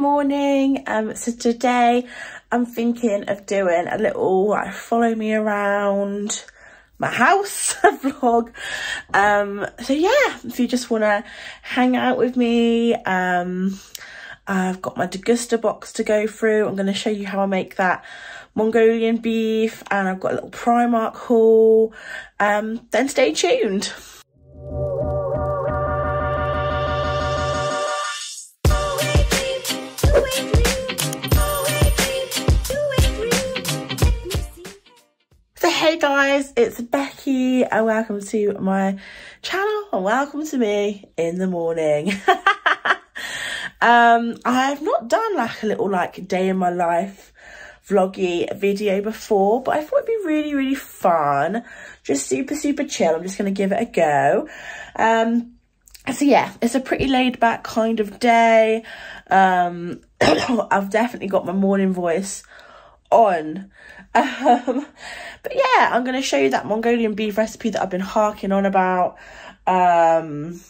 morning. Um, so today I'm thinking of doing a little like, follow me around my house vlog. Um, so yeah, if you just want to hang out with me, um, I've got my degusta box to go through. I'm going to show you how I make that Mongolian beef and I've got a little Primark haul. Um, then stay tuned. Guys, it's Becky and welcome to my channel and welcome to me in the morning. um, I've not done like a little like day in my life vloggy video before, but I thought it'd be really, really fun. Just super, super chill. I'm just going to give it a go. Um, so yeah, it's a pretty laid back kind of day. Um, I've definitely got my morning voice on. Um, but yeah, I'm going to show you that Mongolian beef recipe that I've been harking on about. Um,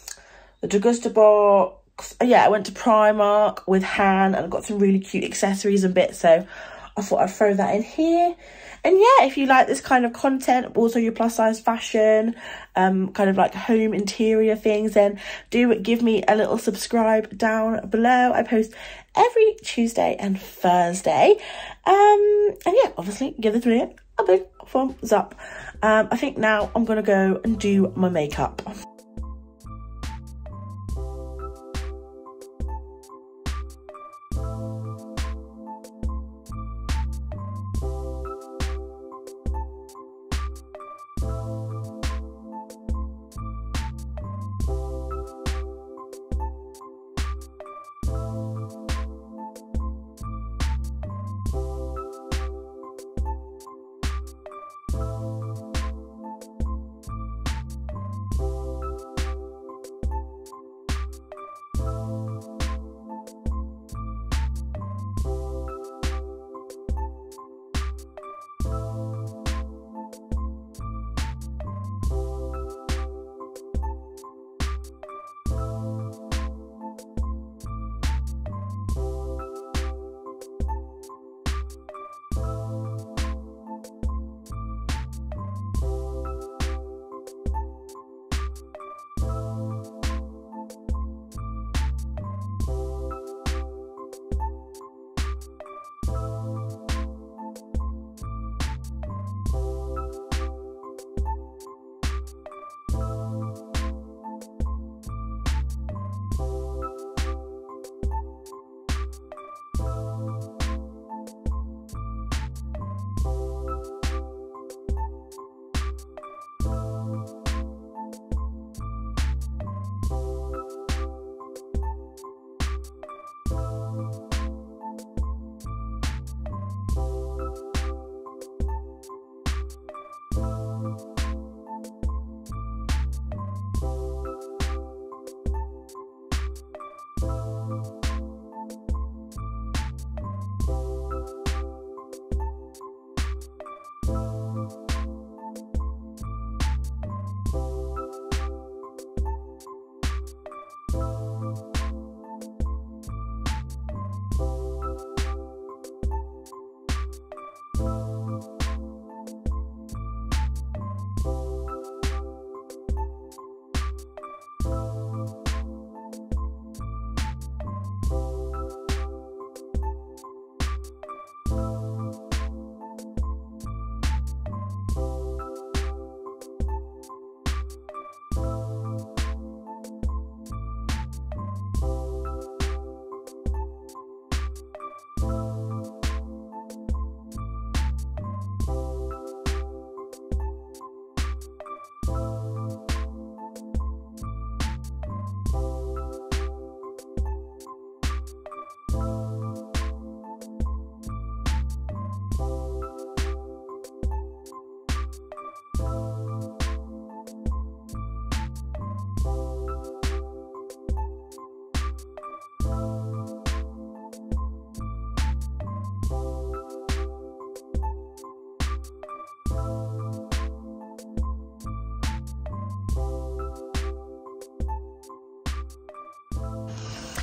the Degusta box. Yeah, I went to Primark with Han and I got some really cute accessories and bits. So I thought I'd throw that in here. And yeah, if you like this kind of content, also your plus size fashion, um, kind of like home interior things, then do give me a little subscribe down below. I post every Tuesday and Thursday. Um, and yeah, obviously give this video a big thumbs up. Um, I think now I'm gonna go and do my makeup.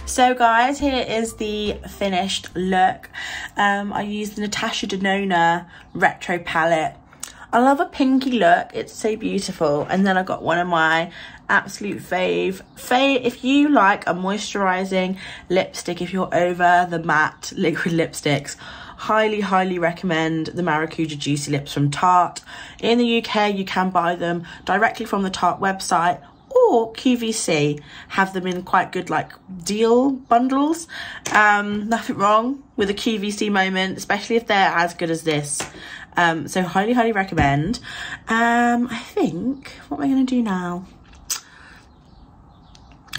So guys, here is the finished look. Um, I used the Natasha Denona Retro Palette. I love a pinky look. It's so beautiful. And then I got one of my absolute fave. Fave, if you like a moisturizing lipstick, if you're over the matte liquid lipsticks, highly, highly recommend the Maracuja Juicy Lips from Tarte. In the UK, you can buy them directly from the Tarte website or QVC have them in quite good like deal bundles. Um, nothing wrong with a QVC moment, especially if they're as good as this. Um, so highly, highly recommend. Um, I think, what am I going to do now?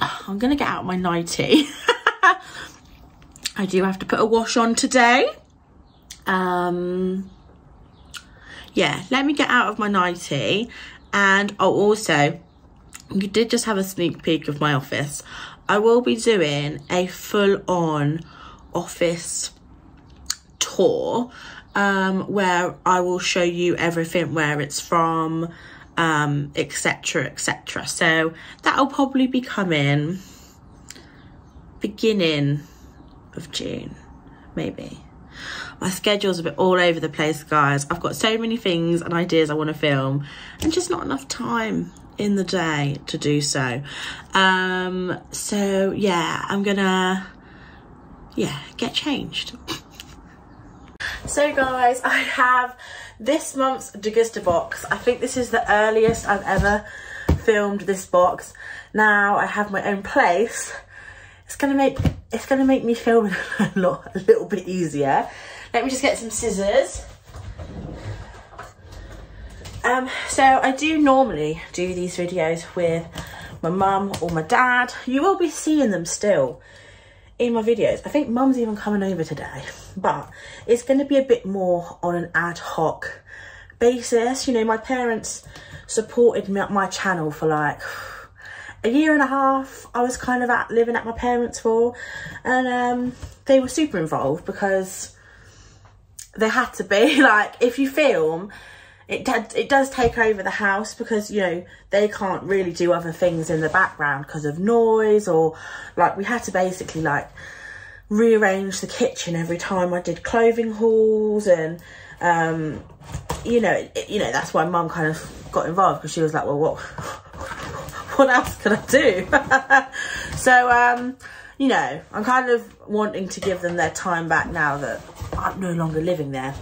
I'm going to get out my nightie. I do have to put a wash on today. Um, yeah, let me get out of my nightie. And I'll also you did just have a sneak peek of my office. I will be doing a full-on office tour um, where I will show you everything, where it's from, um, etc, etc. So that'll probably be coming beginning of June, maybe. My schedule's a bit all over the place, guys. I've got so many things and ideas I want to film and just not enough time in the day to do so. Um, so yeah, I'm gonna, yeah, get changed. so guys, I have this month's Degusta box. I think this is the earliest I've ever filmed this box. Now I have my own place. It's gonna make it's gonna make me film a lot a little bit easier. Let me just get some scissors. Um, so I do normally do these videos with my mum or my dad. You will be seeing them still in my videos. I think mum's even coming over today, but it's going to be a bit more on an ad hoc basis. You know, my parents supported me, my channel for like a year and a half. I was kind of at living at my parents for, and um, they were super involved because they had to be like, if you film, it it does take over the house because you know they can't really do other things in the background because of noise or like we had to basically like rearrange the kitchen every time I did clothing hauls and um you know it, you know that's why mum kind of got involved because she was like well what what else can I do? So um you know I'm kind of wanting to give them their time back now that I'm no longer living there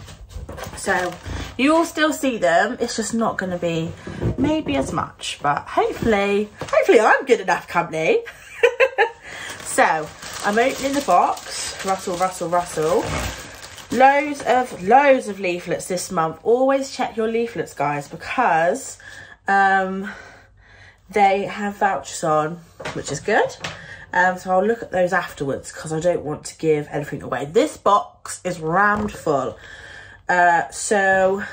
so you will still see them. It's just not going to be maybe as much. But hopefully, hopefully I'm good enough company. so I'm opening the box. Rustle, rustle, rustle. Loads of, loads of leaflets this month. Always check your leaflets, guys, because um, they have vouchers on, which is good. Um, so I'll look at those afterwards because I don't want to give anything away. This box is rammed full. Uh, so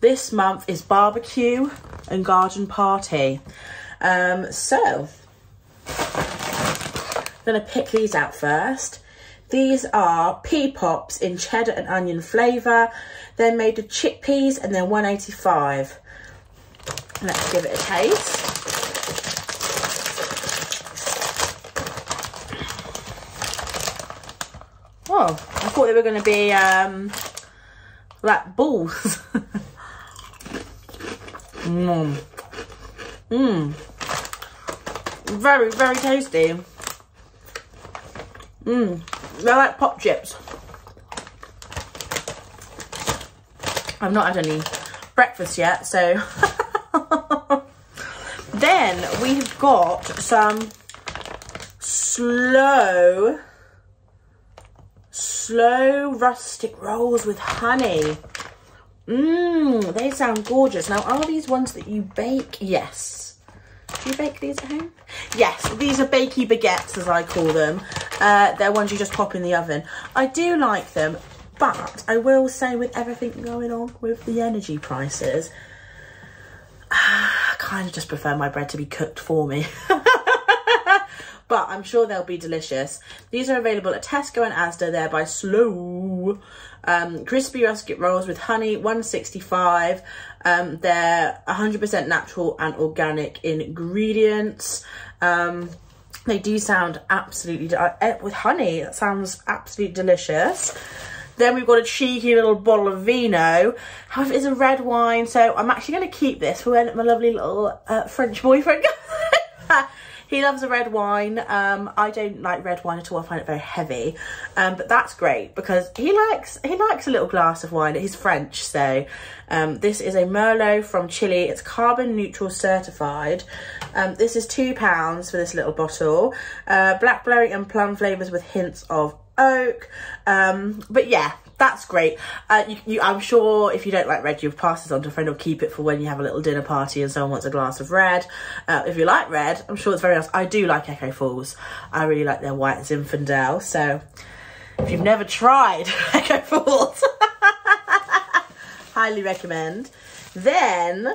this month is barbecue and garden party. Um, so I'm going to pick these out first. These are pea pops in cheddar and onion flavour. They're made of chickpeas and they're 185. Let's give it a taste. Oh, I thought they were going to be um, like balls. Mmm. Mmm. Very, very tasty. Mmm. They're like pop chips. I've not had any breakfast yet, so. then we've got some slow slow rustic rolls with honey. Mmm, they sound gorgeous. Now, are these ones that you bake? Yes. Do you bake these at home? Yes, these are bakey baguettes, as I call them. Uh, they're ones you just pop in the oven. I do like them, but I will say with everything going on with the energy prices, I kind of just prefer my bread to be cooked for me. but I'm sure they'll be delicious. These are available at Tesco and Asda. They're by Slow. Um, crispy rusket rolls with honey, 165. Um, they're 100% natural and organic ingredients. Um, They do sound absolutely, uh, with honey, that sounds absolutely delicious. Then we've got a cheeky little bottle of vino. However, it's a red wine, so I'm actually going to keep this for when my lovely little uh, French boyfriend He loves a red wine. Um, I don't like red wine at all. I find it very heavy. Um, but that's great because he likes he likes a little glass of wine. He's French, so um, this is a Merlot from Chile. It's carbon neutral certified. Um, this is two pounds for this little bottle. Uh, blackberry and plum flavors with hints of oak. Um, but yeah, that's great. Uh, you, you, I'm sure if you don't like red, you'll pass this on to a friend or keep it for when you have a little dinner party and someone wants a glass of red. Uh, if you like red, I'm sure it's very nice. I do like Echo Falls. I really like their white Zinfandel. So if you've never tried Echo Falls, highly recommend. Then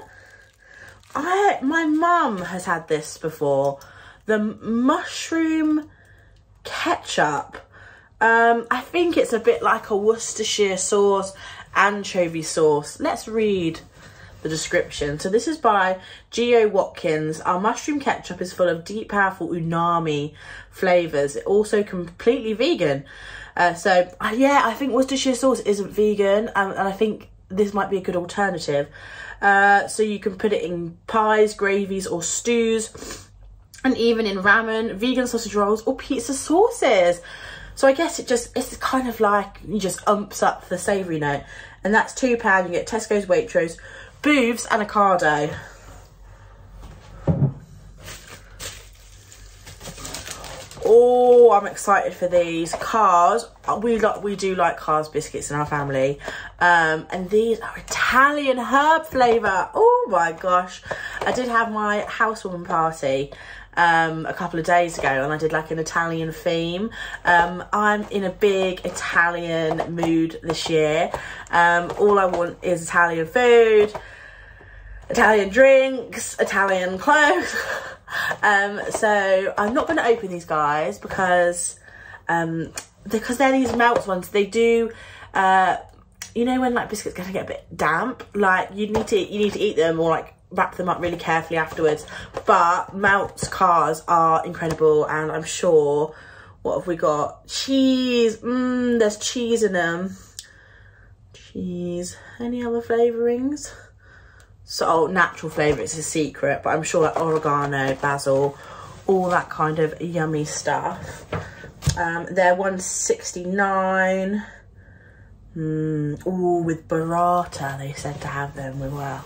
I, my mum has had this before. The mushroom ketchup um, I think it's a bit like a Worcestershire sauce, anchovy sauce. Let's read the description. So this is by Geo Watkins. Our mushroom ketchup is full of deep, powerful umami flavours. It also completely vegan. Uh, so uh, yeah, I think Worcestershire sauce isn't vegan, and, and I think this might be a good alternative. Uh, so you can put it in pies, gravies, or stews, and even in ramen, vegan sausage rolls, or pizza sauces. So I guess it just, it's kind of like, you just umps up the savoury note. And that's £2, you get Tesco's Waitrose, Booths and Ocado. Oh, I'm excited for these. Carr's, we like we do like Carr's biscuits in our family. Um, and these are Italian herb flavour. Oh my gosh. I did have my housewarming party um, a couple of days ago and I did like an Italian theme. Um, I'm in a big Italian mood this year. Um, all I want is Italian food, Italian drinks, Italian clothes. um, so I'm not going to open these guys because um, because they're these melts ones. They do uh, you know when like biscuits gonna get a bit damp like you need to you need to eat them or like wrap them up really carefully afterwards. But Melts Carr's are incredible and I'm sure, what have we got? Cheese, mmm, there's cheese in them. Cheese, any other flavourings? So, oh, natural flavour, it's a secret, but I'm sure like oregano, basil, all that kind of yummy stuff. Um, they're 169. Mm, oh, with burrata, they said to have them as well.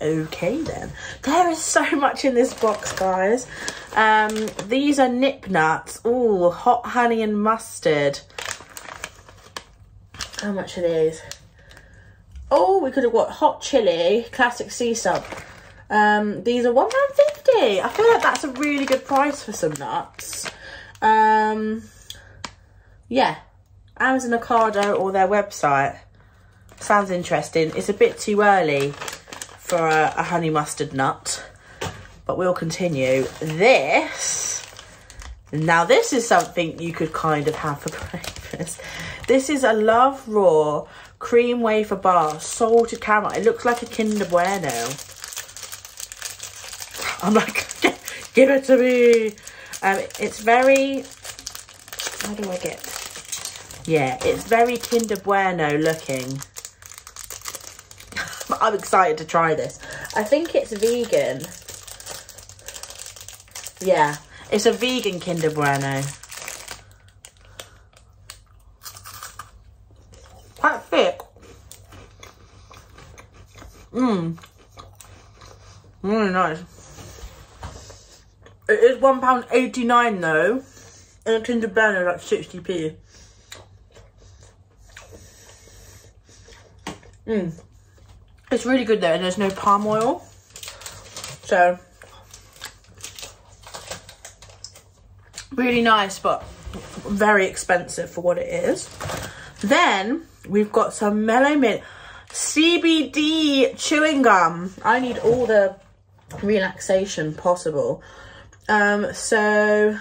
Okay then. There is so much in this box, guys. Um, these are nip nuts. Oh, hot honey and mustard. How much are these? Oh, we could have got hot chili, classic sea salt. Um, these are £1.50. I feel like that's a really good price for some nuts. Um, yeah, Amazon Ocado or their website. Sounds interesting. It's a bit too early for a, a honey mustard nut. But we'll continue. This, now this is something you could kind of have for breakfast. This is a Love Raw cream wafer bar, salted caramel. It looks like a Kinder Bueno. I'm like, give it to me. Um, it's very, how do I get? Yeah, it's very Kinder Bueno looking. I'm excited to try this. I think it's vegan. Yeah, it's a vegan Kinder Bueno. Quite thick. Mmm. Really nice. It is £1.89 though. And a Kinder Bueno like 60p. Mmm. It's really good though, there's no palm oil. So, really nice, but very expensive for what it is. Then, we've got some Mellow Mint CBD chewing gum. I need all the relaxation possible. Um, so,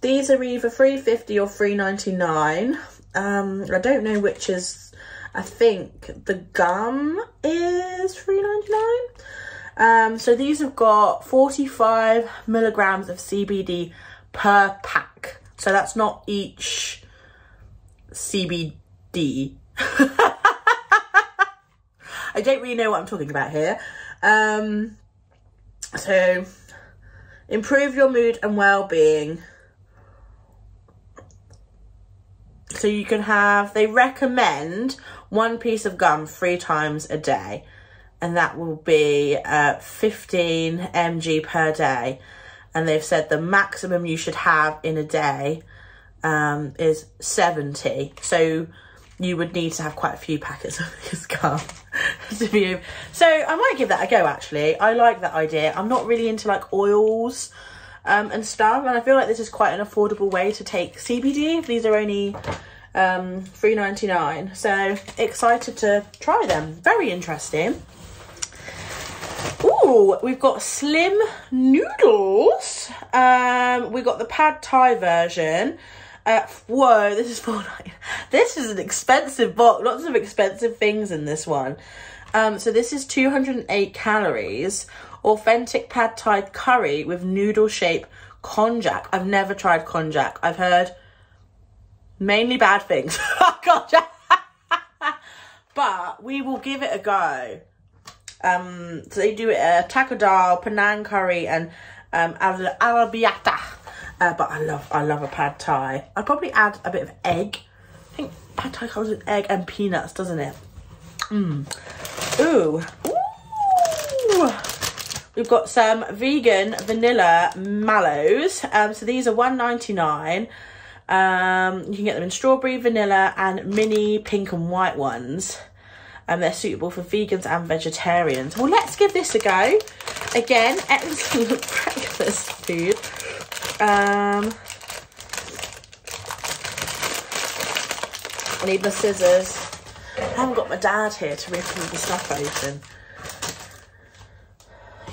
these are either 3.50 or 3.99. Um, I don't know which is I think the gum is three ninety nine. Um, so these have got 45 milligrams of CBD per pack. So that's not each CBD. I don't really know what I'm talking about here. Um, so, improve your mood and well-being. So you can have, they recommend one piece of gum three times a day. And that will be uh, 15 mg per day. And they've said the maximum you should have in a day um, is 70. So you would need to have quite a few packets of this gum to be so I might give that a go actually I like that idea I'm not really into like oils um, and stuff and I feel like this is quite an affordable way to take CBD these are only um, 3.99 so excited to try them very interesting Ooh, we've got slim noodles um, we've got the pad thai version uh, whoa, this is four nine. This is an expensive box. Lots of expensive things in this one. Um, so this is 208 calories. Authentic pad thai curry with noodle shape konjac. I've never tried konjac. I've heard mainly bad things. konjac. but we will give it a go. Um, so they do it uh, taco dal, Penang curry, and um, arrabbiata. Uh, but I love I love a pad thai. I'd probably add a bit of egg. I think pad thai comes with egg and peanuts, doesn't it? Mmm. Ooh. Ooh. We've got some vegan vanilla mallows. Um, so these are one ninety nine. Um, you can get them in strawberry, vanilla, and mini pink and white ones. And they're suitable for vegans and vegetarians. Well, let's give this a go. Again, excellent breakfast food. Um, I need my scissors. I haven't got my dad here to rip all the stuff open.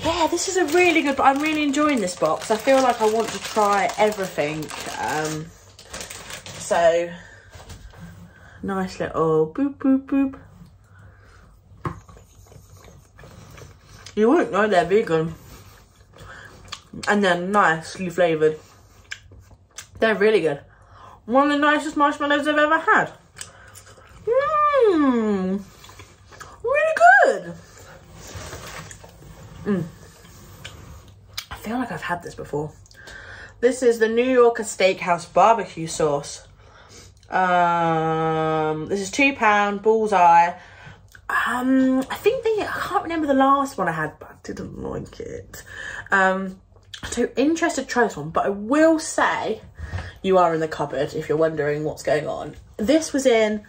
Yeah, this is a really good, I'm really enjoying this box. I feel like I want to try everything. Um, so, nice little boop, boop, boop. You won't know they're vegan and they're nicely flavoured. They're really good. One of the nicest marshmallows I've ever had. Mmm. Really good. Mmm. I feel like I've had this before. This is the New Yorker Steakhouse barbecue sauce. Um, this is £2, bullseye. Um, I think they, I can't remember the last one I had, but I didn't like it. Um, so interested to try this one, but I will say you are in the cupboard if you're wondering what's going on. This was in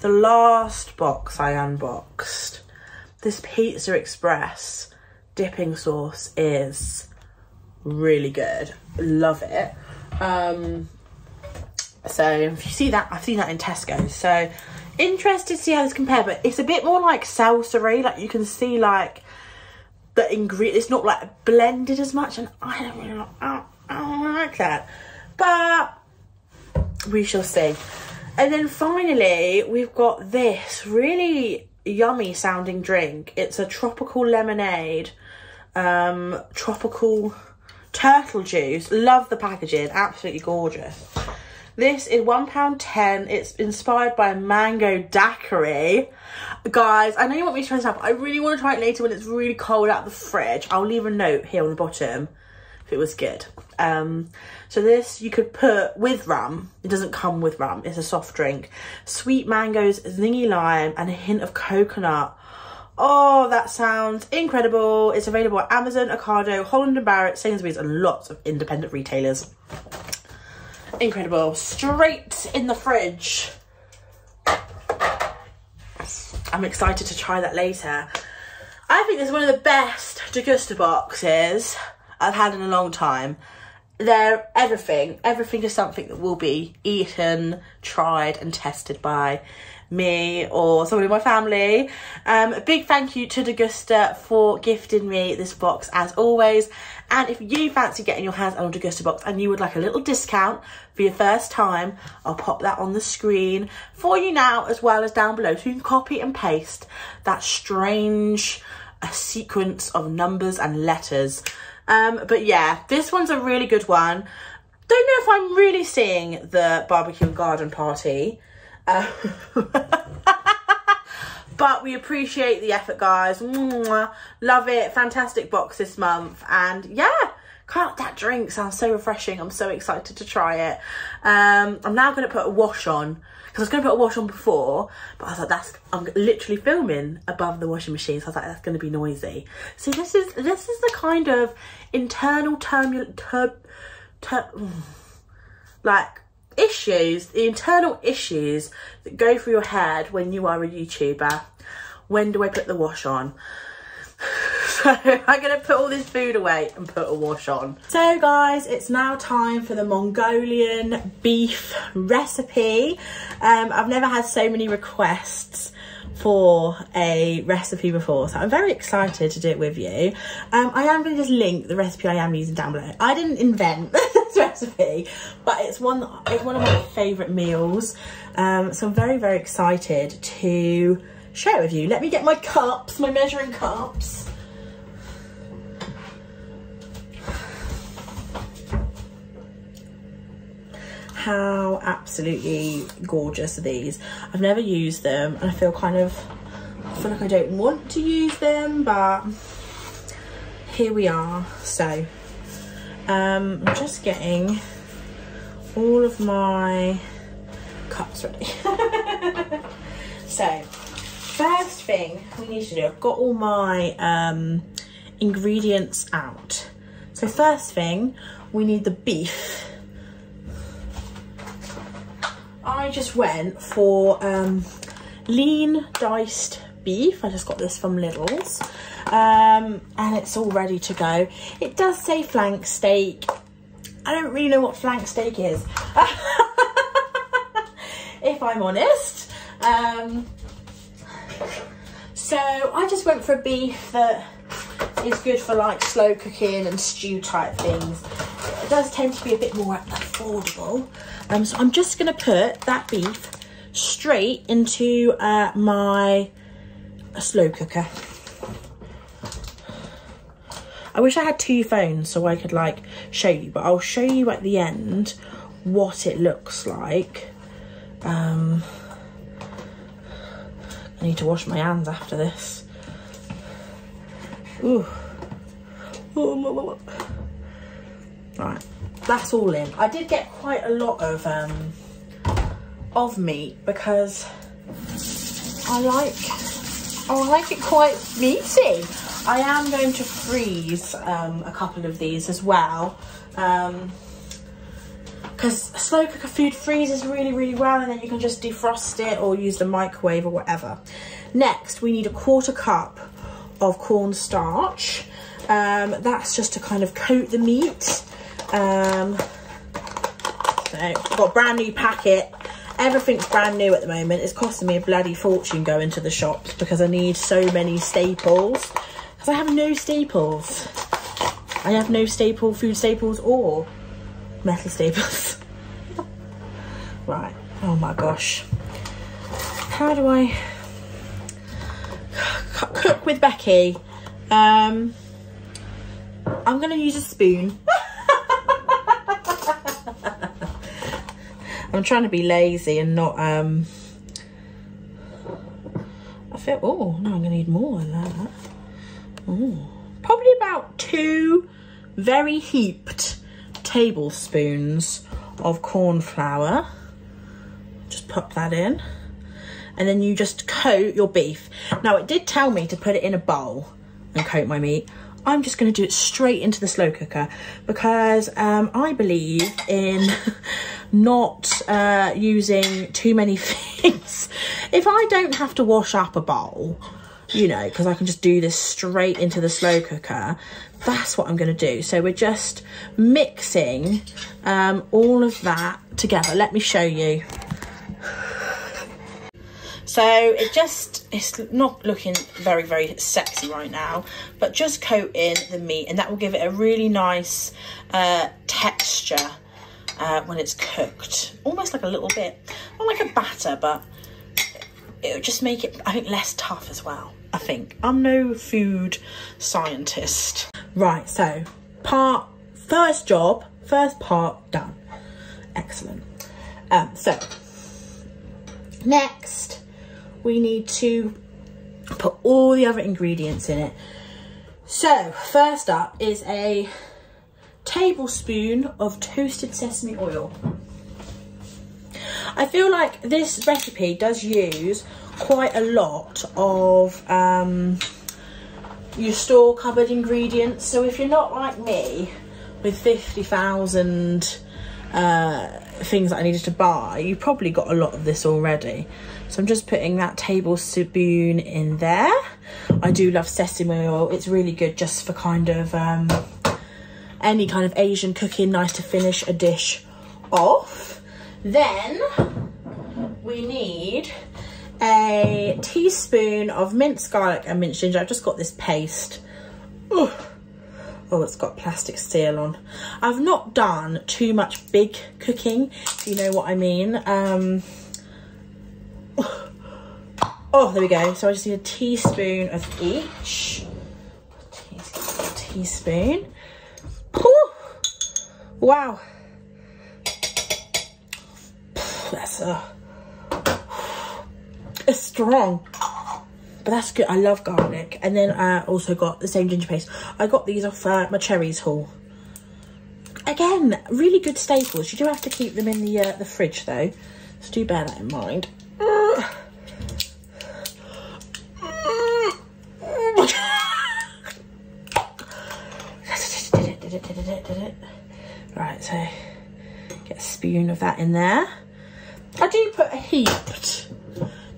the last box I unboxed. This Pizza Express dipping sauce is really good. Love it. Um, so if you see that, I've seen that in Tesco. So interested to see how this compare, but it's a bit more like salsa Like you can see like the ingredient it's not like blended as much and I don't really like, I I don't like that. But we shall see. And then finally we've got this really yummy sounding drink. It's a tropical lemonade um tropical turtle juice. Love the packaging absolutely gorgeous this is £1.10. It's inspired by mango daiquiri. Guys, I know you want me to try this out, but I really want to try it later when it's really cold out the fridge. I'll leave a note here on the bottom if it was good. Um, so this you could put with rum. It doesn't come with rum. It's a soft drink. Sweet mangoes, zingy lime, and a hint of coconut. Oh, that sounds incredible. It's available at Amazon, Ocado, Holland & Barrett, Sainsbury's, and lots of independent retailers incredible. Straight in the fridge. I'm excited to try that later. I think this is one of the best Degusta boxes I've had in a long time. They're everything. Everything is something that will be eaten, tried and tested by me or someone in my family. Um, a big thank you to Degusta for gifting me this box as always. And if you fancy getting your hands on a Degusta box and you would like a little discount for your first time, I'll pop that on the screen for you now as well as down below. So you can copy and paste that strange uh, sequence of numbers and letters. Um, but yeah, this one's a really good one. don't know if I'm really seeing the barbecue garden party. Uh, but we appreciate the effort, guys. Mwah. Love it. Fantastic box this month. And yeah, can't, that drink sounds so refreshing. I'm so excited to try it. Um, I'm now going to put a wash on because I was going to put a wash on before, but I was like, that's, I'm literally filming above the washing machine. So I was like, that's going to be noisy. So this is, this is the kind of internal turbulent, tur, like issues, the internal issues that go through your head when you are a YouTuber. When do I put the wash on? So I'm going to put all this food away and put a wash on. So guys, it's now time for the Mongolian beef recipe. Um, I've never had so many requests for a recipe before so I'm very excited to do it with you um, I am going to just link the recipe I am using down below I didn't invent this recipe but it's one it's one of my favorite meals um, so I'm very very excited to share it with you. Let me get my cups my measuring cups. How absolutely gorgeous are these? I've never used them and i feel kind of I feel like i don't want to use them but here we are. So um i'm just getting all of my cups ready. So first thing we need to do i've got all my um ingredients out so first thing we need the beef I just went for um, lean diced beef. I just got this from Lidl's. Um, and it's all ready to go. It does say flank steak. I don't really know what flank steak is. if I'm honest. Um, so I just went for a beef that is good for like slow cooking and stew type things. It does tend to be a bit more affordable. Um, so I'm just going to put that beef straight into uh, my slow cooker. I wish I had two phones so I could like show you, but I'll show you at the end what it looks like. Um, I need to wash my hands after this. Ooh. Right that's all in. I did get quite a lot of um, of meat because I like I like it quite meaty. I am going to freeze um, a couple of these as well because slow cooker food freezes really really well and then you can just defrost it or use the microwave or whatever. Next we need a quarter cup of cornstarch. Um, that's just to kind of coat the meat um, so got brand new packet. Everything's brand new at the moment. It's costing me a bloody fortune going to the shops because I need so many staples. Because I have no staples. I have no staple, food staples or metal staples. right. Oh my gosh. How do I cook with Becky? Um, I'm to use a spoon. I'm trying to be lazy and not, um, I feel, oh, no, I'm to need more than that. Oh, probably about two very heaped tablespoons of corn flour. Just pop that in. And then you just coat your beef. Now, it did tell me to put it in a bowl and coat my meat. I'm just going to do it straight into the slow cooker because um, I believe in not uh, using too many things. if I don't have to wash up a bowl, you know, because I can just do this straight into the slow cooker, that's what I'm going to do. So we're just mixing um, all of that together. Let me show you. So it just, it's not looking very, very sexy right now, but just coat in the meat and that will give it a really nice uh, texture uh, when it's cooked. Almost like a little bit, not like a batter, but it would just make it, I think, less tough as well, I think. I'm no food scientist. Right, so part, first job, first part done. Excellent. Um, so, next, we need to put all the other ingredients in it. So, first up is a tablespoon of toasted sesame oil. I feel like this recipe does use quite a lot of um, your store cupboard ingredients. So if you're not like me with 50,000 uh, things that I needed to buy, you probably got a lot of this already. So I'm just putting that tablespoon in there. I do love sesame oil. It's really good just for kind of um, any kind of Asian cooking, nice to finish a dish off. Then we need a teaspoon of minced garlic and minced ginger. I've just got this paste. Ooh. Oh, it's got plastic seal on. I've not done too much big cooking, if you know what I mean. Um, oh, there we go. So I just need a teaspoon of each. Teaspoon. Ooh. Wow. That's a... It's strong but that's good. I love garlic. And then I also got the same ginger paste. I got these off uh, my cherries haul. Again, really good staples. You do have to keep them in the uh, the fridge though. So do bear that in mind. Right, so get a spoon of that in there. I do put a heaped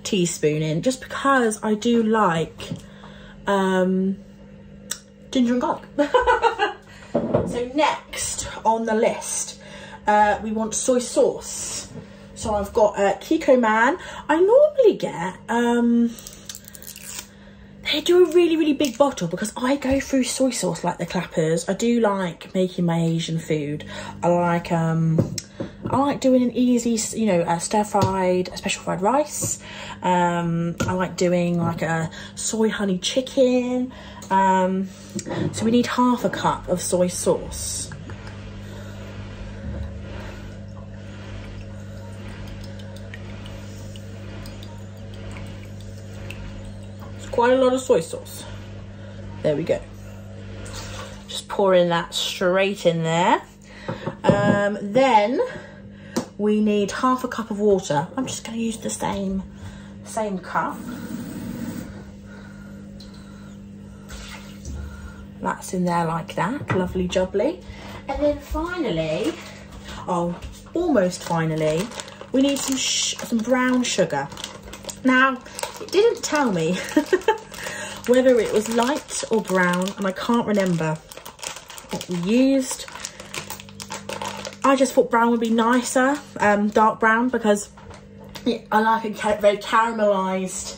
teaspoon in just because I do like um, ginger and garlic. so next on the list, uh, we want soy sauce. So I've got uh, Kikkoman. I normally get, um, they do a really, really big bottle because I go through soy sauce like the clappers. I do like making my Asian food. I like, um, I like doing an easy, you know, a stir fried, a special fried rice. Um, I like doing like a soy honey chicken. Um, so we need half a cup of soy sauce. It's quite a lot of soy sauce. There we go. Just pouring that straight in there. Um, then we need half a cup of water. I'm just going to use the same, same cup. That's in there like that, lovely jubbly. And then finally, oh, almost finally, we need some some brown sugar. Now, it didn't tell me whether it was light or brown, and I can't remember what we used. I just thought brown would be nicer, um, dark brown, because I like a very caramelised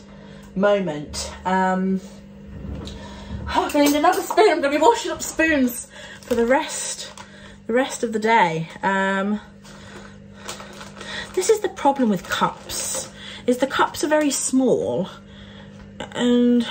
moment. Um, oh, I need another spoon. I'm going to be washing up spoons for the rest, the rest of the day. Um, this is the problem with cups, is the cups are very small and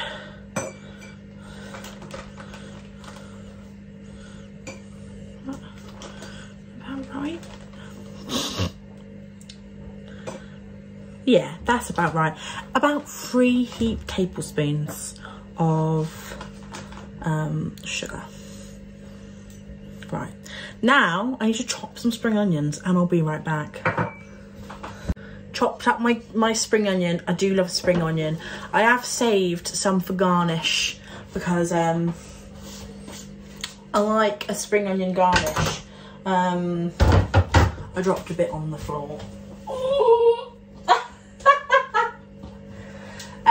yeah, that's about right. About three heaped tablespoons of um, sugar. Right, now I need to chop some spring onions and I'll be right back. Chopped up my, my spring onion. I do love spring onion. I have saved some for garnish because um, I like a spring onion garnish. Um, I dropped a bit on the floor.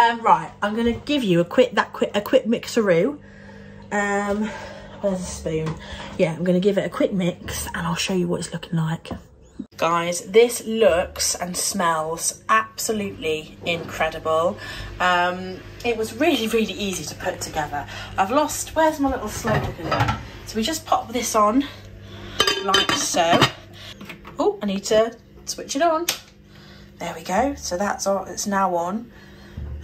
Um, right, I'm to give you a quick that quick a quick mixeroo. Um, where's a spoon? Yeah, I'm to give it a quick mix and I'll show you what it's looking like. Guys, this looks and smells absolutely incredible. Um, it was really, really easy to put together. I've lost, where's my little slow cooker So we just pop this on like so. Oh, I need to switch it on. There we go. So that's all, it's now on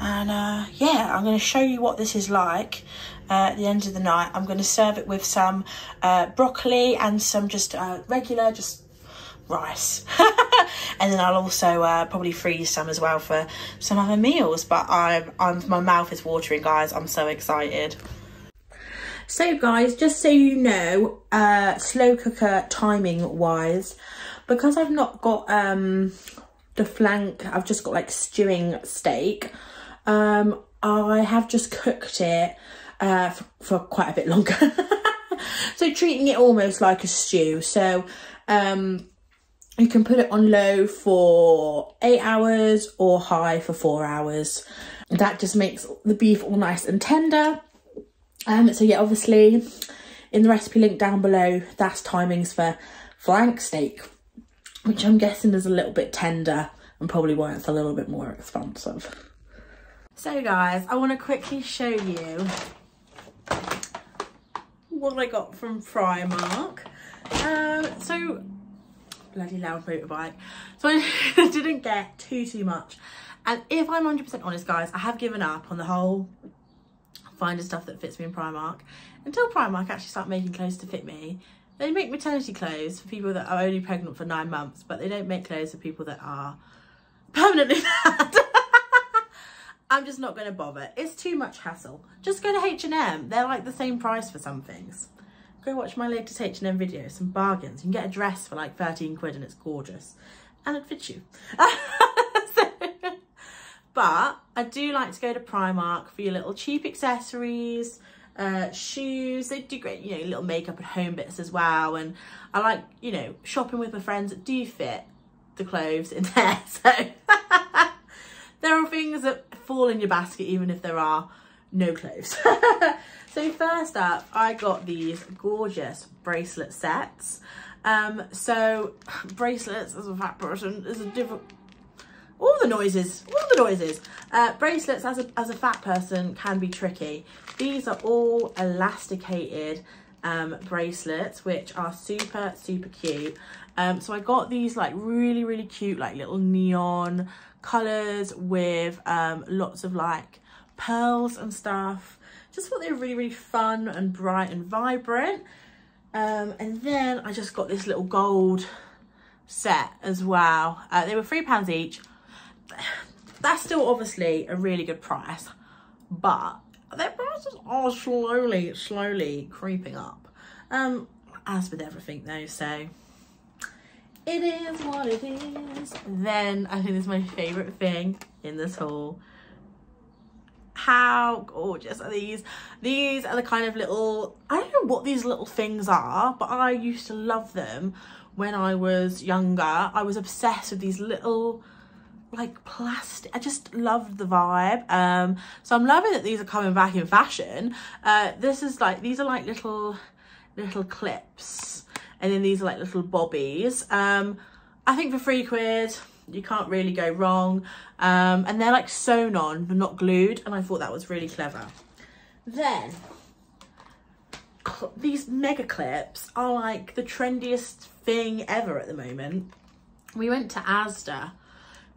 and uh, yeah I'm going to show you what this is like uh, at the end of the night I'm going to serve it with some uh, broccoli and some just uh, regular just rice. and then I'll also uh, probably freeze some as well for some other meals. But I'm, I'm, my mouth is watering, guys. I'm so excited. So guys, just so you know, uh, slow cooker timing wise, because I've not got um, the flank, I've just got like stewing steak. Um, I have just cooked it uh, for, for quite a bit longer. so treating it almost like a stew. So um, you can put it on low for eight hours or high for four hours. That just makes the beef all nice and tender. Um, so yeah, obviously in the recipe link down below, that's timings for flank steak, which I'm guessing is a little bit tender and probably why it's a little bit more expensive. So guys, I want to quickly show you what I got from Primark. Um, so, bloody loud motorbike. So I didn't get too, too much. And if I'm 100% honest, guys, I have given up on the whole finding stuff that fits me in Primark. Until Primark actually start making clothes to fit me. They make maternity clothes for people that are only pregnant for nine months, but they don't make clothes for people that are permanently mad. I'm just not going to bother. It's too much hassle. Just go to H&M. They're like the same price for some things. Go watch my latest H&M video, some bargains. You can get a dress for like 13 quid and it's gorgeous. And it fits you. But I do like to go to Primark for your little cheap accessories, uh, shoes. They do great, you know, little makeup and home bits as well. And I like, you know, shopping with my friends that do fit the clothes in there. So there are things that fall in your basket even if there are no clothes. so first up, I got these gorgeous bracelet sets. Um, so bracelets as a fat person is a different all the noises, all the noises. Uh, bracelets as a, as a fat person can be tricky. These are all elasticated um, bracelets, which are super, super cute. Um, so I got these like really, really cute, like little neon colors with um, lots of like pearls and stuff. Just thought they were really, really fun and bright and vibrant. Um, and then I just got this little gold set as well. Uh, they were three pounds each that's still obviously a really good price, but their prices are slowly, slowly creeping up. Um, as with everything though, so it is what it is. Then I think this is my favourite thing in this haul. How gorgeous are these? These are the kind of little, I don't know what these little things are, but I used to love them when I was younger. I was obsessed with these little like plastic i just loved the vibe um so i'm loving that these are coming back in fashion. Uh this is like these are like little little clips and then these are like little bobbies. Um i think for three quid you can't really go wrong. Um and they're like sewn on but not glued and i thought that was really clever. Then these mega clips are like the trendiest thing ever at the moment. We went to asda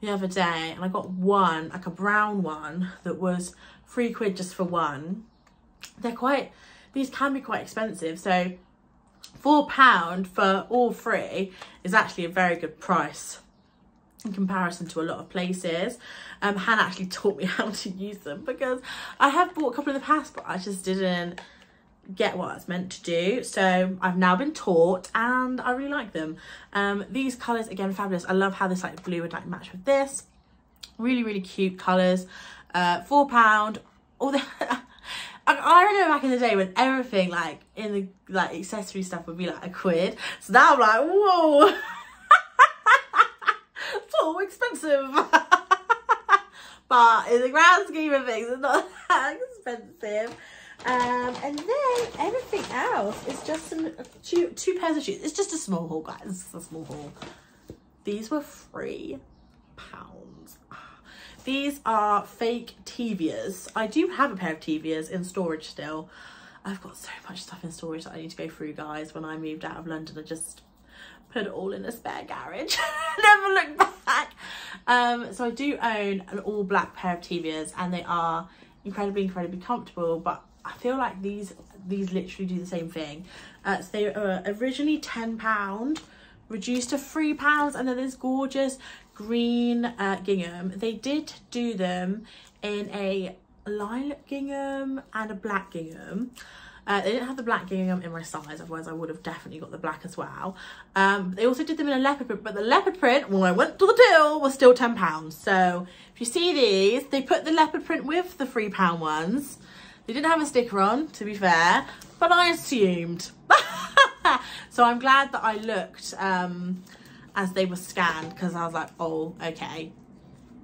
the other day and I got one, like a brown one that was three quid just for one. They're quite, these can be quite expensive. So four pound for all three is actually a very good price in comparison to a lot of places. Um, Hannah actually taught me how to use them because I have bought a couple in the past, but I just didn't get what it's meant to do. So I've now been taught and I really like them. Um these colors again fabulous. I love how this like blue would like match with this. Really really cute colors uh four pound. All the I remember back in the day when everything like in the like accessory stuff would be like a quid. So now I'm like whoa. So expensive. But in the grand scheme of things it's not that expensive um, and then everything else is just some two, two pairs of shoes. It's just a small haul, guys. It's a small haul. These were three pounds. These are fake Tevas. I do have a pair of Tevas in storage still. I've got so much stuff in storage that I need to go through, guys. When I moved out of London, I just put it all in a spare garage. Never look back. Um, so I do own an all black pair of Tevas and they are incredibly, incredibly comfortable, but I feel like these these literally do the same thing. Uh, so they were originally £10 reduced to three pounds and then this gorgeous green uh, gingham they did do them in a lilac gingham and a black gingham uh, they didn't have the black gingham in my size, otherwise I would have definitely got the black as well. Um, they also did them in a leopard print, but the leopard print, when I went to the till, was still £10. So if you see these, they put the leopard print with the £3 ones. They didn't have a sticker on, to be fair, but I assumed. so I'm glad that I looked um, as they were scanned because I was like, oh, okay,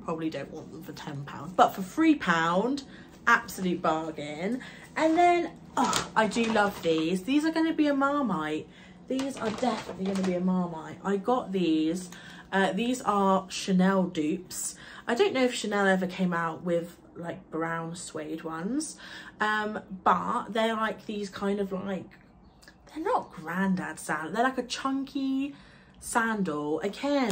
probably don't want them for £10. But for £3, absolute bargain. And then, oh, I do love these. These are going to be a Marmite. These are definitely going to be a Marmite. I got these. Uh, these are Chanel dupes. I don't know if Chanel ever came out with like brown suede ones. Um, but they're like these kind of like, they're not granddad sandal. They're like a chunky sandal. Again,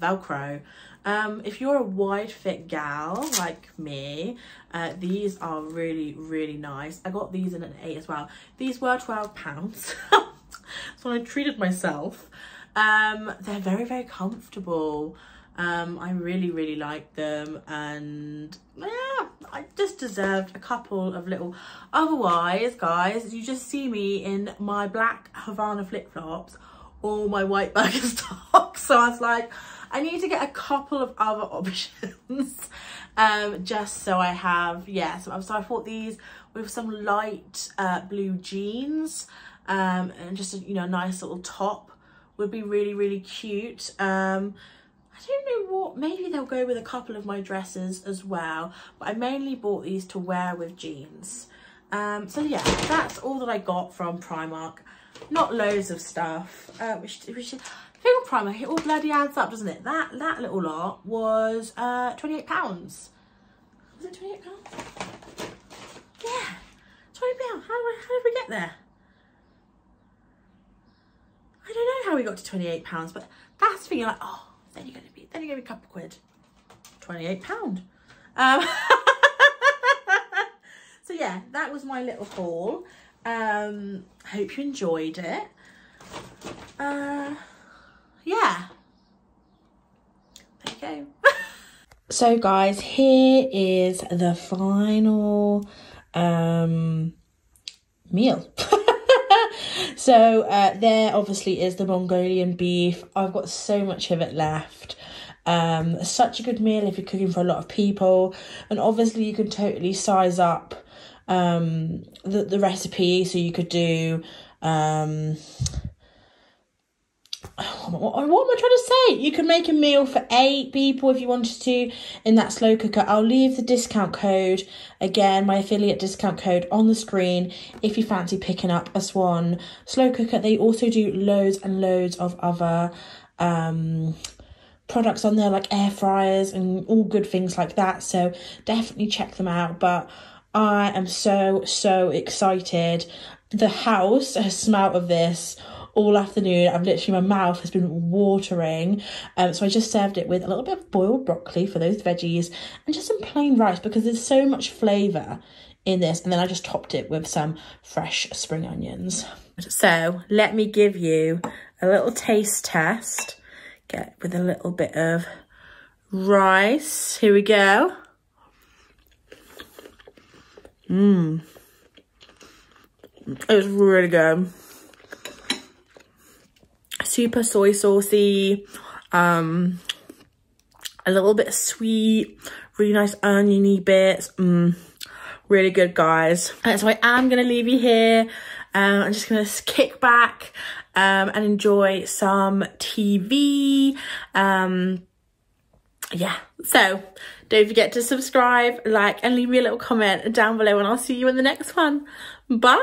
Velcro. Um, if you're a wide fit gal like me, uh, these are really, really nice. I got these in an eight as well. These were 12 pounds. so I treated myself. Um, they're very, very comfortable. Um, I really, really like them and yeah, I just deserved a couple of little, otherwise guys, you just see me in my black Havaianas flip-flops or my white Birkenstocks. So I was like, I need to get a couple of other options um, just so I have, yeah, so, so I thought these with some light uh, blue jeans um, and just, a, you know, a nice little top would be really, really cute. Um, I don't know what, maybe they'll go with a couple of my dresses as well, but I mainly bought these to wear with jeans. Um, so yeah, that's all that I got from Primark. Not loads of stuff, uh, which, which Finger primer, it all bloody adds up, doesn't it? That that little lot was uh, £28. Was it £28? Yeah, £20. How, how did we get there? I don't know how we got to £28, but that's thinking like, oh, then you're gonna be, then you're gonna be a couple quid. £28. Um, so yeah, that was my little haul. Um, hope you enjoyed it. Uh, yeah, there you go. so guys, here is the final um, meal. so uh, there obviously is the Mongolian beef. I've got so much of it left. Um, such a good meal if you're cooking for a lot of people. And obviously you can totally size up um, the, the recipe. So you could do um, what, am I trying to say? You can make a meal for eight people if you wanted to in that slow cooker. I'll leave the discount code again, my affiliate discount code on the screen if you fancy picking up a Swan slow cooker. They also do loads and loads of other um products on there like air fryers and all good things like that. So definitely check them out. But I am so, so excited. The house has smelt of this all afternoon. I've literally, my mouth has been watering. Um, so I just served it with a little bit of boiled broccoli for those veggies and just some plain rice because there's so much flavour in this. And then I just topped it with some fresh spring onions. So let me give you a little taste test. Get with a little bit of rice. Here we go. Mmm. It was really good super soy saucy, um, a little bit sweet, really nice oniony bits. Mm, really good, guys. And so I am going to leave you here. Um, I'm just going to kick back um, and enjoy some TV. Um, yeah, so don't forget to subscribe, like, and leave me a little comment down below, and I'll see you in the next one. Bye!